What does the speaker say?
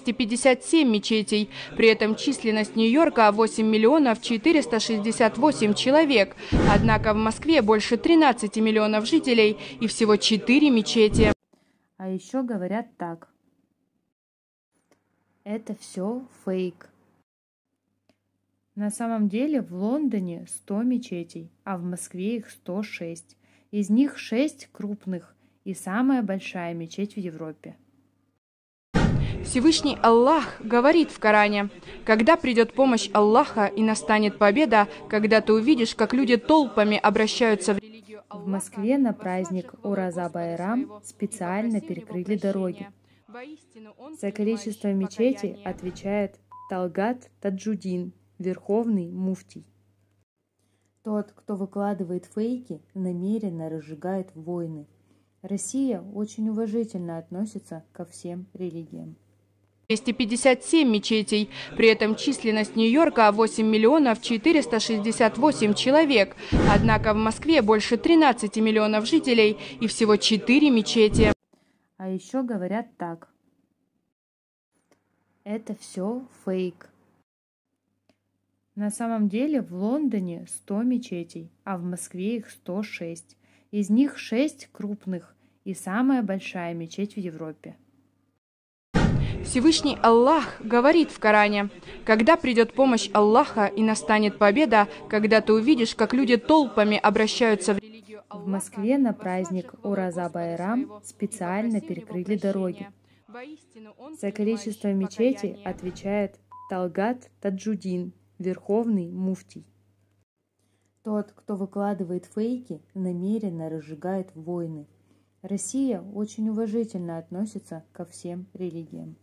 257 мечетей. При этом численность Нью-Йорка 8 миллионов 468 человек. Однако в Москве больше 13 миллионов жителей и всего 4 мечети. А еще говорят так. Это все фейк. На самом деле в Лондоне 100 мечетей, а в Москве их 106. Из них 6 крупных и самая большая мечеть в Европе. Всевышний Аллах говорит в Коране, «Когда придет помощь Аллаха и настанет победа, когда ты увидишь, как люди толпами обращаются в религию В Москве на праздник Ураза Байрам специально перекрыли дороги. За количество мечетей отвечает Талгат Таджудин, верховный муфтий. Тот, кто выкладывает фейки, намеренно разжигает войны. Россия очень уважительно относится ко всем религиям. 257 мечетей. При этом численность Нью-Йорка 8 миллионов 468 человек. Однако в Москве больше 13 миллионов жителей и всего 4 мечети. А еще говорят так. Это все фейк. На самом деле в Лондоне 100 мечетей, а в Москве их 106. Из них 6 крупных и самая большая мечеть в Европе. Всевышний Аллах говорит в Коране, когда придет помощь Аллаха и настанет победа, когда ты увидишь, как люди толпами обращаются в религию В Москве на праздник Ураза Байрам специально перекрыли дороги. За количество мечетей отвечает Талгат Таджудин, верховный муфтий. Тот, кто выкладывает фейки, намеренно разжигает войны. Россия очень уважительно относится ко всем религиям.